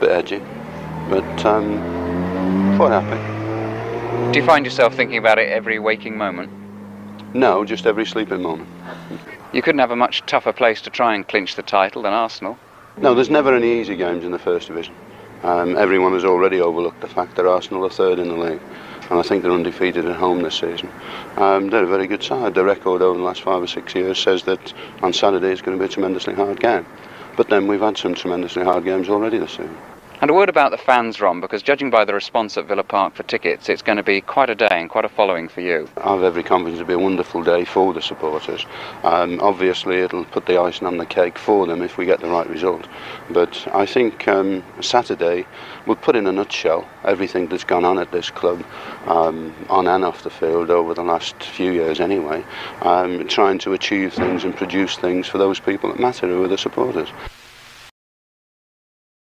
bit edgy, but um, quite happy. Do you find yourself thinking about it every waking moment? No, just every sleeping moment. You couldn't have a much tougher place to try and clinch the title than Arsenal. No, there's never any easy games in the First Division. Um, everyone has already overlooked the fact that Arsenal are third in the league, and I think they're undefeated at home this season. Um, they're a very good side. The record over the last five or six years says that on Saturday it's going to be a tremendously hard game. But then we've had some tremendously hard games already this season. And a word about the fans, Ron, because judging by the response at Villa Park for tickets, it's going to be quite a day and quite a following for you. I have every confidence it'll be a wonderful day for the supporters. Um, obviously, it'll put the icing on the cake for them if we get the right result. But I think um, Saturday will put in a nutshell everything that's gone on at this club, um, on and off the field over the last few years anyway, um, trying to achieve things and produce things for those people that matter, who are the supporters.